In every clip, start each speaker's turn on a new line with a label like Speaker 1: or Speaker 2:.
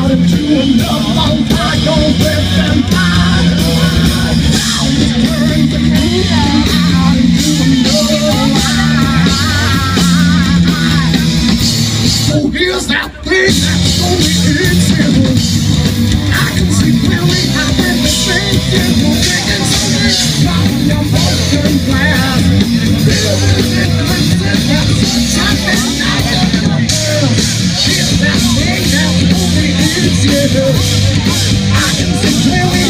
Speaker 1: out into another long time, go with and die. do. I can see clearly.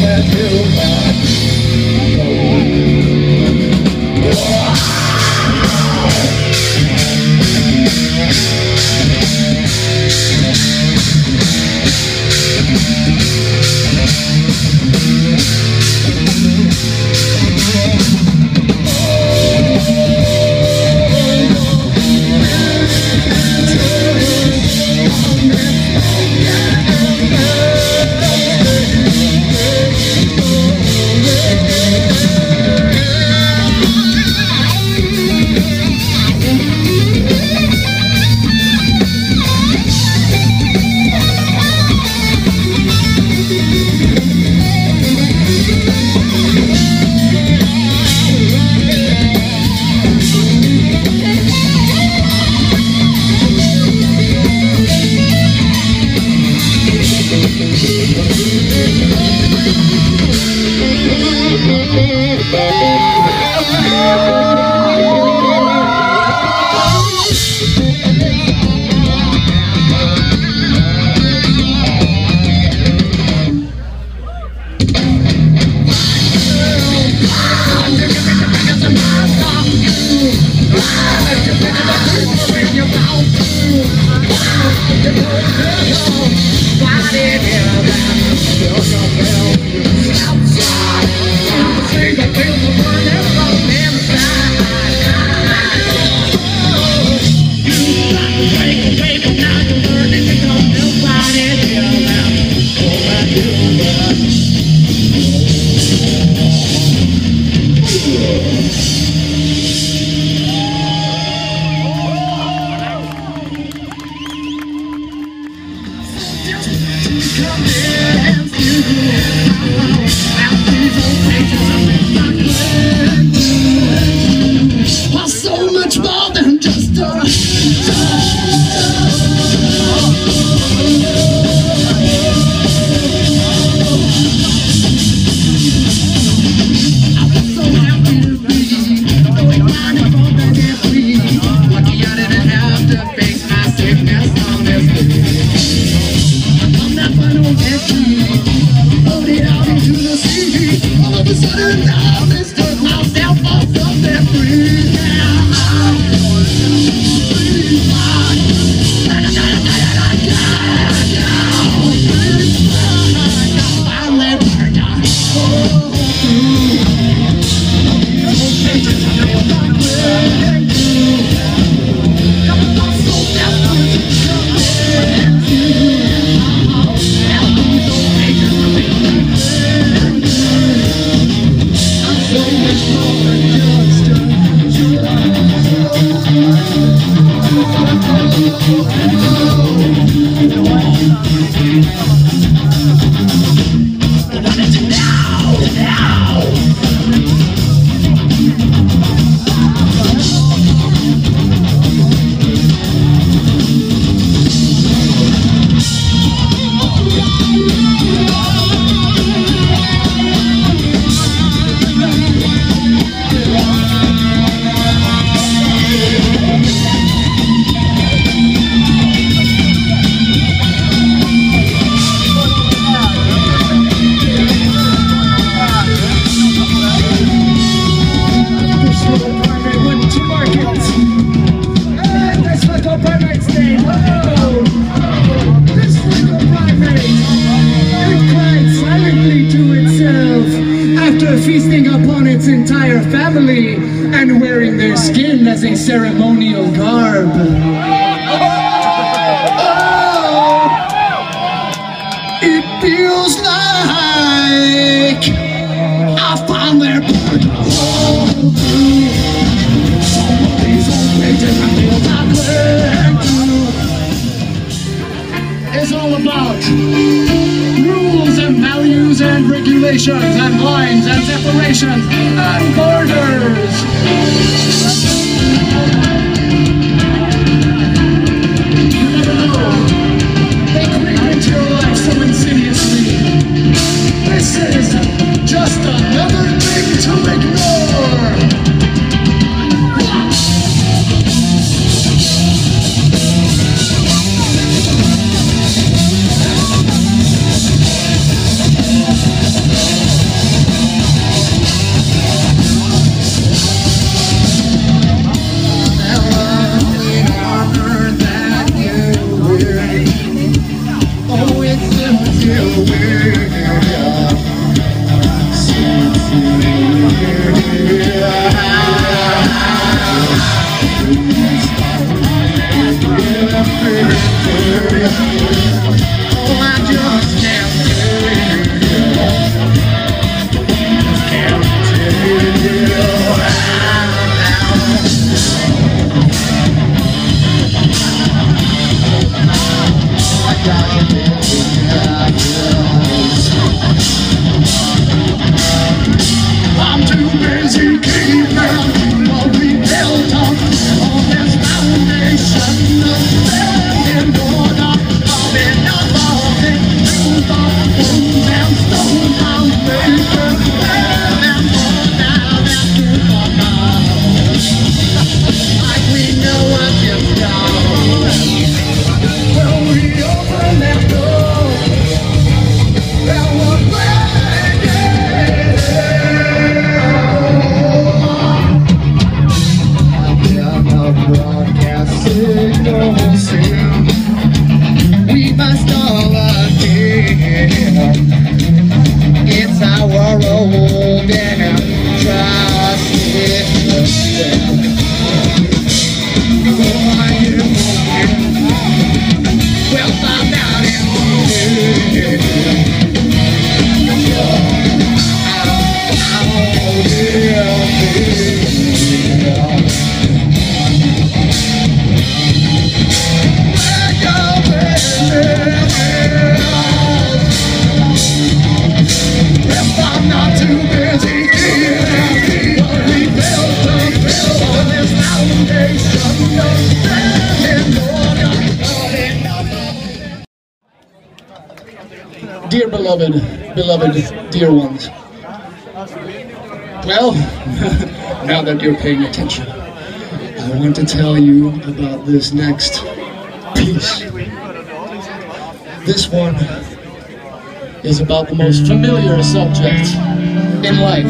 Speaker 1: had you. Why did you ever feel? and wearing their skin as a ceremonial garb. Oh, it feels like I found their It's all about rules and values and regulations and lines and see beloved, beloved dear ones. Well, now that you're paying attention, I want to tell you about this next piece. This one is about the most familiar subject in life.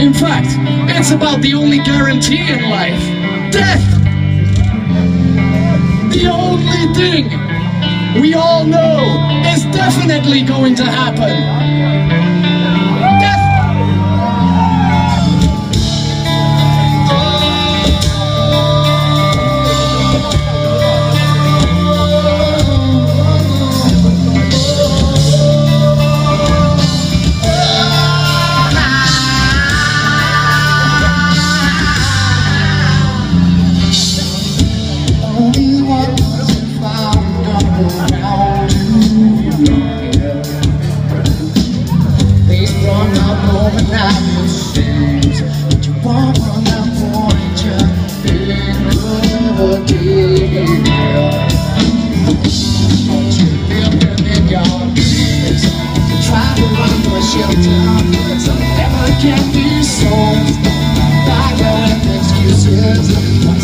Speaker 1: In fact, it's about the only guarantee in life, death! The only thing we all know definitely going to happen.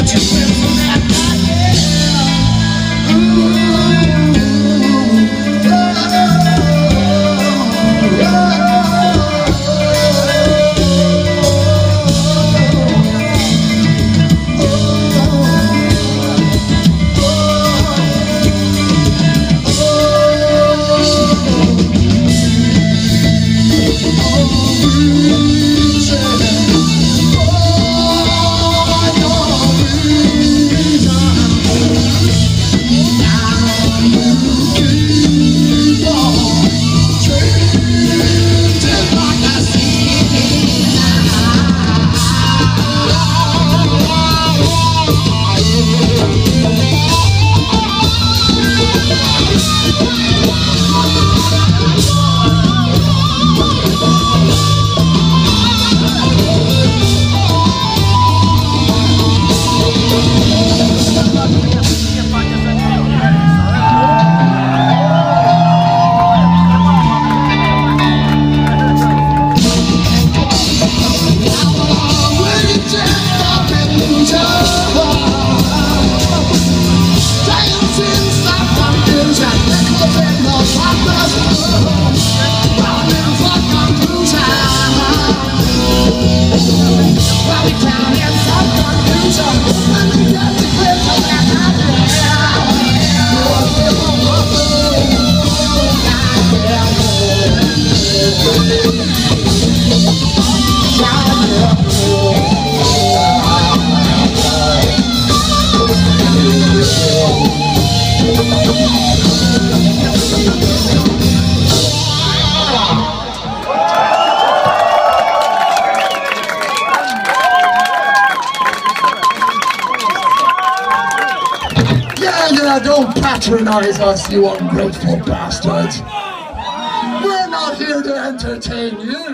Speaker 1: got you from that don't patronize us, you ungrateful bastards. We're not here to entertain you.